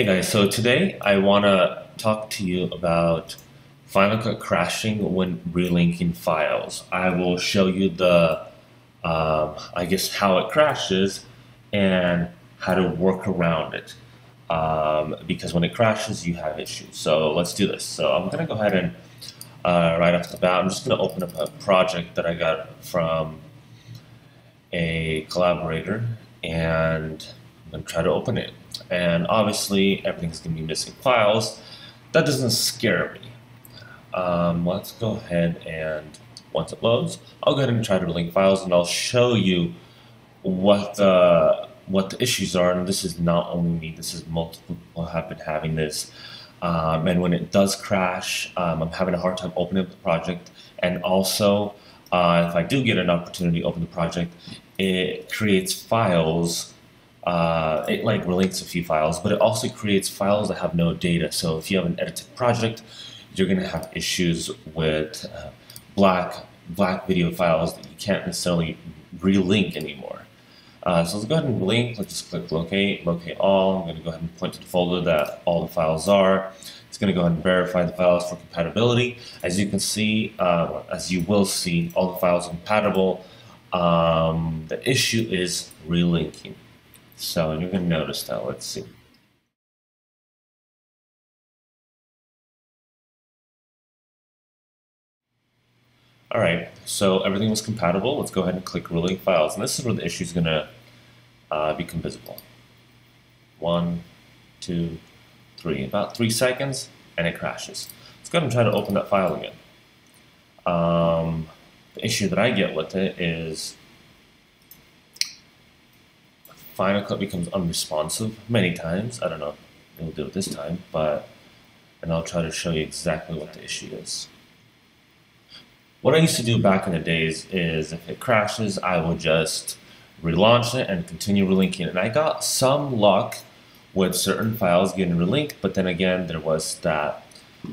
Hey guys, so today I want to talk to you about Final Cut crashing when relinking files. I will show you the, um, I guess, how it crashes and how to work around it. Um, because when it crashes, you have issues. So let's do this. So I'm going to go ahead and uh, right off the bat, I'm just going to open up a project that I got from a collaborator and I'm going to try to open it and obviously everything's going to be missing files. That doesn't scare me. Um, let's go ahead and once it loads, I'll go ahead and try to link files and I'll show you what the what the issues are. And this is not only me; this is multiple people have been having this. Um, and when it does crash, um, I'm having a hard time opening up the project. And also, uh, if I do get an opportunity to open the project, it creates files uh, it like relinks a few files, but it also creates files that have no data. So if you have an edited project, you're going to have issues with uh, black black video files that you can't necessarily relink anymore. Uh, so let's go ahead and link. Let's just click locate, locate all. I'm going to go ahead and point to the folder that all the files are. It's going to go ahead and verify the files for compatibility. As you can see, uh, as you will see, all the files are compatible. Um, the issue is relinking. So you're going to notice that. Let's see. All right, so everything was compatible. Let's go ahead and click Relink Files. And this is where the issue is going to uh, become visible. One, two, three. About three seconds, and it crashes. Let's go ahead and try to open that file again. Um, the issue that I get with it is Final Cut becomes unresponsive many times. I don't know it'll do it this time, but and I'll try to show you exactly what the issue is. What I used to do back in the days is if it crashes, I would just relaunch it and continue relinking it. And I got some luck with certain files getting relinked, but then again, there was that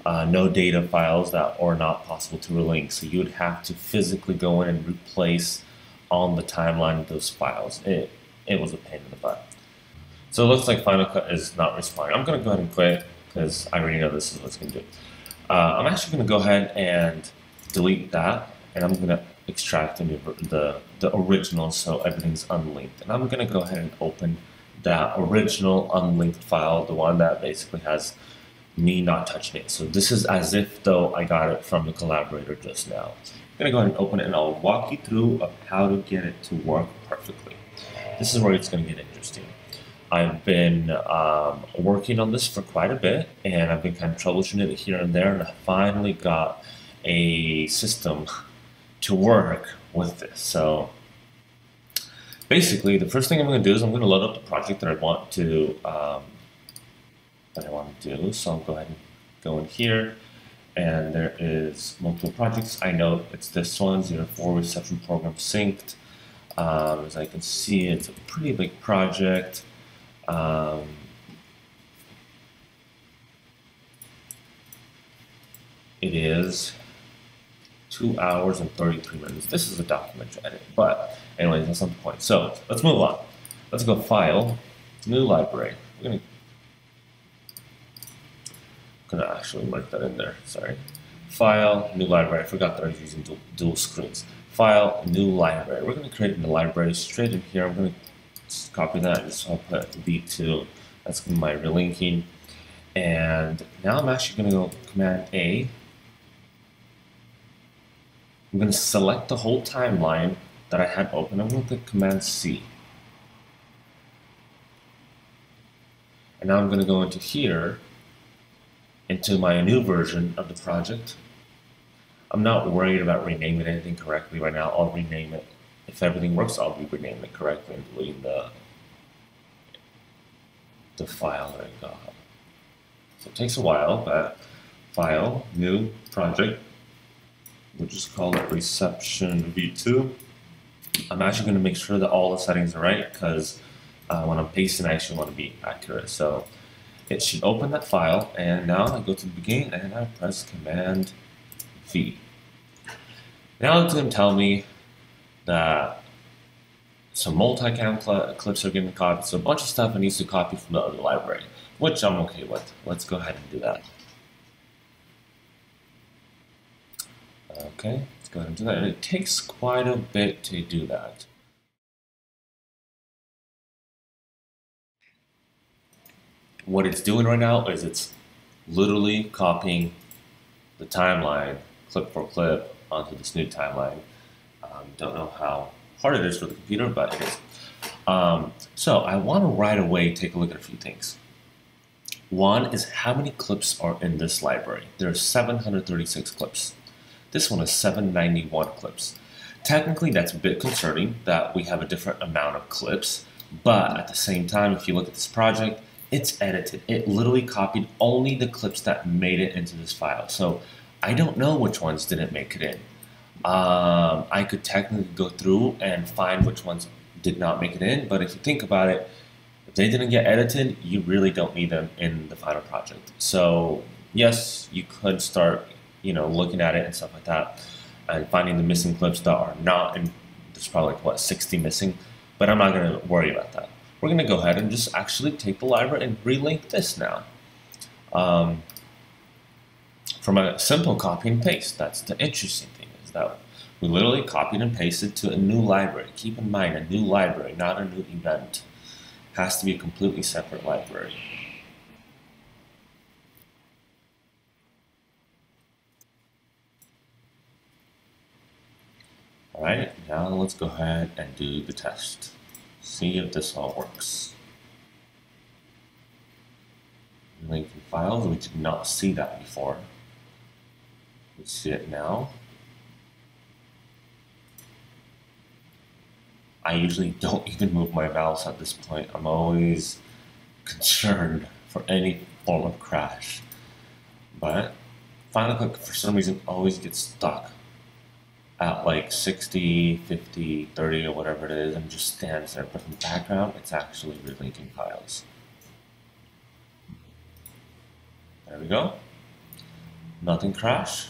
uh, no data files that are not possible to relink. So you would have to physically go in and replace on the timeline those files. It, it was a pain in the butt. So it looks like Final Cut is not responding. I'm going to go ahead and quit because I already know this is what's going to do. Uh, I'm actually going to go ahead and delete that, and I'm going to extract the, the, the original so everything's unlinked. And I'm going to go ahead and open that original unlinked file, the one that basically has me not touching it. So this is as if though I got it from the collaborator just now. I'm going to go ahead and open it and I'll walk you through of how to get it to work perfectly this is where it's going to get interesting. I've been um, working on this for quite a bit, and I've been kind of troubleshooting it here and there, and I finally got a system to work with this. So basically, the first thing I'm going to do is I'm going to load up the project that I want to um, that I want to do. So I'll go ahead and go in here, and there is multiple projects. I know it's this one, 04 reception program synced. Um, as I can see, it's a pretty big project. Um, it is two hours and 33 minutes. This is a document to edit, but anyways, that's not the point. So let's move on. Let's go File, New Library. We're gonna, gonna actually mark that in there. Sorry. File, New Library. I forgot that I was using dual, dual screens. File, new library. We're going to create a new library straight in here. I'm going to copy that. Just I'll put V2. That's my relinking. And now I'm actually going to go Command A. I'm going to select the whole timeline that I had open. I'm going to click Command C. And now I'm going to go into here, into my new version of the project. I'm not worried about renaming anything correctly right now. I'll rename it. If everything works, I'll be renaming it correctly and deleting the, the file that I got. So it takes a while, but file, new project. We'll just call it reception v2. I'm actually going to make sure that all the settings are right because uh, when I'm pasting, I actually want to be accurate. So it should open that file, and now I go to the beginning and I press Command feed. Now it's going to tell me that some multicam cl clips are getting copied, so a bunch of stuff I need to copy from the other library. which I'm okay with. Let's go ahead and do that. Okay, let's go ahead and do that. And it takes quite a bit to do that. What it's doing right now is it's literally copying the timeline clip for clip onto this new timeline. Um, don't know how hard it is for the computer, but it is. Um, so I want to right away take a look at a few things. One is how many clips are in this library. There are 736 clips. This one is 791 clips. Technically, that's a bit concerning that we have a different amount of clips, but at the same time, if you look at this project, it's edited. It literally copied only the clips that made it into this file. So I don't know which ones didn't make it in. Um, I could technically go through and find which ones did not make it in, but if you think about it, if they didn't get edited, you really don't need them in the final project. So yes, you could start, you know, looking at it and stuff like that, and finding the missing clips that are not in. There's probably like, what 60 missing, but I'm not going to worry about that. We're going to go ahead and just actually take the library and relink this now. Um, from a simple copy and paste. That's the interesting thing is that we literally copied and pasted to a new library. Keep in mind, a new library, not a new event. Has to be a completely separate library. Alright, now let's go ahead and do the test. See if this all works. Linking files, we did not see that before. We see it now. I usually don't even move my mouse at this point. I'm always concerned for any form of crash. But Final Cut, for some reason, always gets stuck at like 60, 50, 30, or whatever it is, and just stands there. But in the background, it's actually relinking files. There we go. Nothing crashed.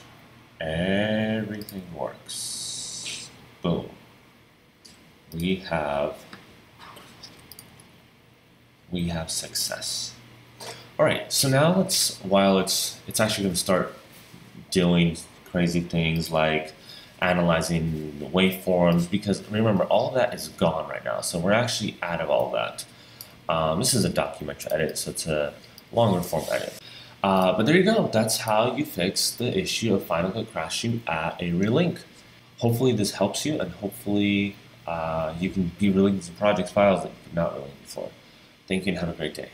Everything works. Boom. We have we have success. All right, so now let's while it's it's actually going to start doing crazy things like analyzing the waveforms because remember all of that is gone right now. So we're actually out of all that. Um, this is a documentary edit, so it's a longer form edit. Uh, but there you go. That's how you fix the issue of Final Cut crashing at a relink. Hopefully this helps you, and hopefully uh, you can be relinking some project files that you could not relink before. Thank you, and have a great day.